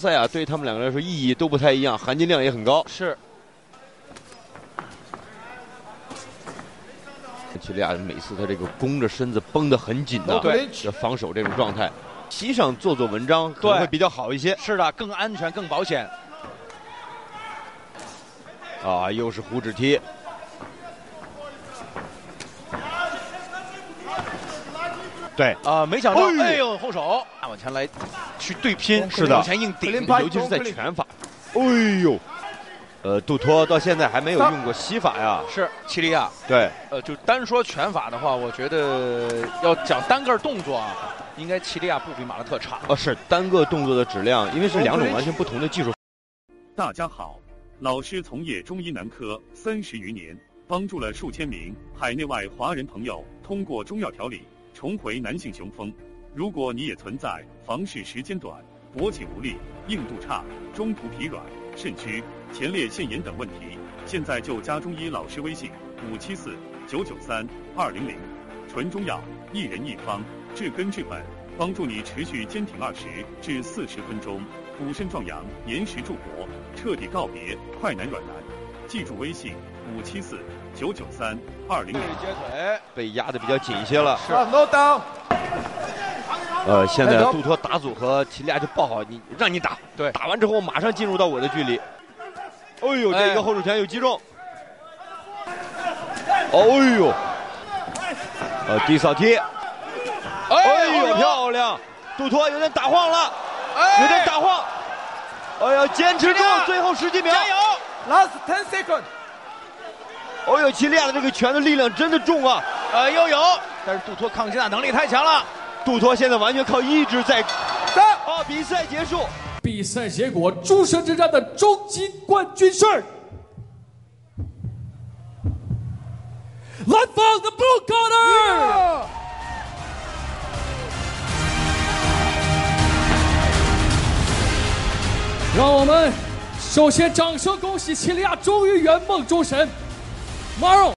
赛啊，对他们两个来说意义都不太一样，含金量也很高。是。齐利亚每次他这个弓着身子绷得很紧的，对，防守这种状态，席上做做文章可能会比较好一些。是的，更安全，更保险。啊，又是虎指踢。对啊，没想到，哎呦，后手往前来去对拼，是的，往前硬顶，尤其是在拳法。哎呦，呃，杜托到现在还没有用过膝法呀。是，齐利亚。对，呃，就单说拳法的话，我觉得要讲单个动作啊，应该齐利亚不比马拉特差。哦，是单个动作的质量，因为是两种完全不同的技术。大家好，老师从业中医男科三十余年，帮助了数千名海内外华人朋友通过中药调理。重回男性雄风。如果你也存在房事时间短、勃起无力、硬度差、中途疲软、肾虚、前列腺炎等问题，现在就加中医老师微信五七四九九三二零零，纯中药，一人一方，治根治本，帮助你持续坚挺二十至四十分钟，补肾壮阳，延时助勃，彻底告别快男软男。记住微信五七四九九三二零零。接腿被压的比较紧一些了。是。No down。呃，现在杜托打组合，齐利亚就抱好你，让你打。对。打完之后马上进入到我的距离。哎呦，这一个后手拳有击中。哦呦。呃，低扫踢。哎呦，漂亮！杜托有点打晃了，有点打晃。哎呀，坚持住，最后十几秒。加油！Last ten seconds。哦呦，齐利亚的这个拳的力量真的重啊！呃，又有，但是杜托抗击打能力太强了。杜托现在完全靠意志在。三。哦，比赛结束。比赛结果：诸神之战的终极冠军是蓝方的 Blue Corner。让我们。首先，掌声恭喜齐利亚终于圆梦诸神，Maro。